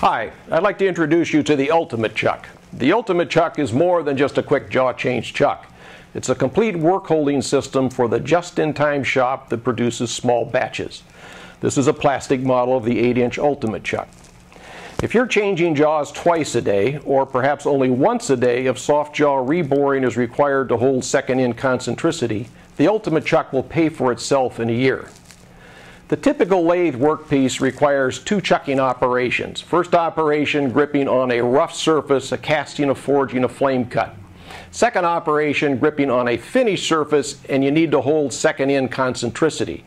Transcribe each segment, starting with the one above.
Hi, I'd like to introduce you to the Ultimate Chuck. The Ultimate Chuck is more than just a quick jaw change chuck. It's a complete work holding system for the just-in-time shop that produces small batches. This is a plastic model of the 8-inch Ultimate Chuck. If you're changing jaws twice a day, or perhaps only once a day if soft jaw reboring is required to hold second in concentricity, the Ultimate Chuck will pay for itself in a year. The typical lathe workpiece requires two chucking operations. First operation, gripping on a rough surface, a casting, a forging, a flame cut. Second operation, gripping on a finished surface, and you need to hold second in concentricity.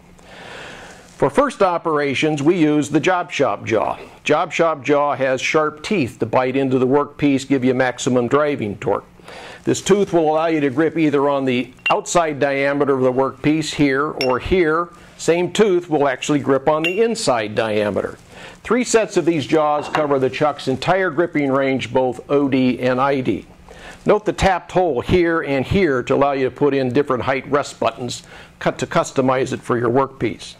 For first operations, we use the job shop jaw. Job shop jaw has sharp teeth to bite into the workpiece, give you maximum driving torque. This tooth will allow you to grip either on the outside diameter of the workpiece here or here, same tooth will actually grip on the inside diameter. Three sets of these jaws cover the chuck's entire gripping range, both OD and ID. Note the tapped hole here and here to allow you to put in different height rest buttons cut to customize it for your workpiece.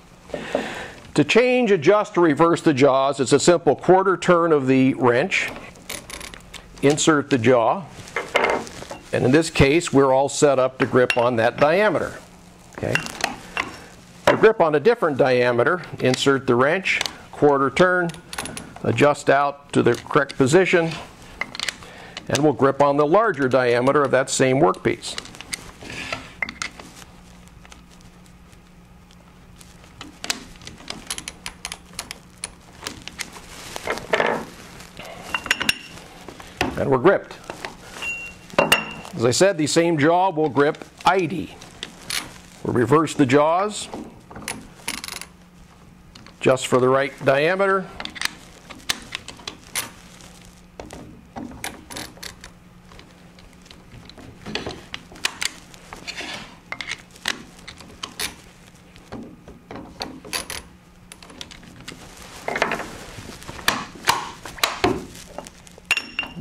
To change, adjust, or reverse the jaws, it's a simple quarter turn of the wrench. Insert the jaw. And in this case, we're all set up to grip on that diameter. Okay. Grip on a different diameter, insert the wrench, quarter turn, adjust out to the correct position, and we'll grip on the larger diameter of that same workpiece. And we're gripped. As I said, the same jaw will grip ID. We'll reverse the jaws, just for the right diameter.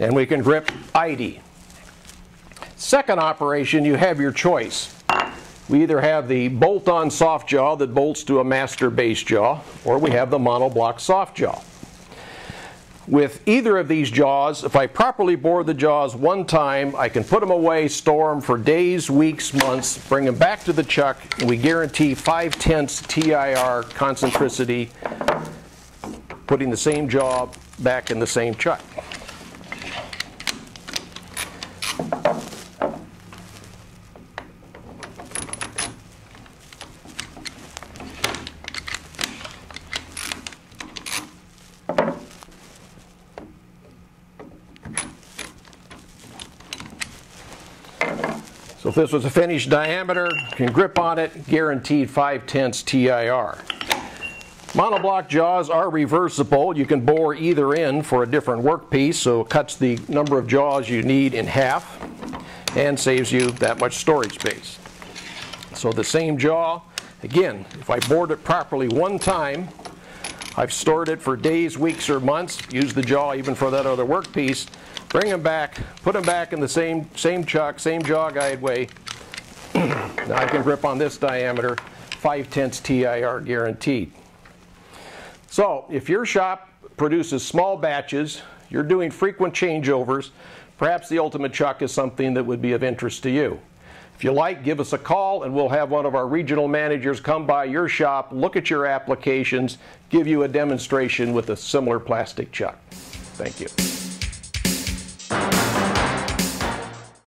And we can grip ID. Second operation, you have your choice. We either have the bolt-on soft jaw that bolts to a master base jaw, or we have the monoblock soft jaw. With either of these jaws, if I properly bore the jaws one time, I can put them away, store them for days, weeks, months, bring them back to the chuck, and we guarantee 5 tenths TIR concentricity, putting the same jaw back in the same chuck. So if this was a finished diameter, you can grip on it, guaranteed 5 tenths TIR. Monoblock jaws are reversible. You can bore either end for a different workpiece, so it cuts the number of jaws you need in half and saves you that much storage space. So the same jaw, again, if I bored it properly one time, I've stored it for days, weeks, or months, use the jaw even for that other workpiece, Bring them back, put them back in the same, same chuck, same jaw guide way. now I can grip on this diameter, 5 tenths TIR guaranteed. So if your shop produces small batches, you're doing frequent changeovers, perhaps the Ultimate Chuck is something that would be of interest to you. If you like, give us a call and we'll have one of our regional managers come by your shop, look at your applications, give you a demonstration with a similar plastic chuck. Thank you.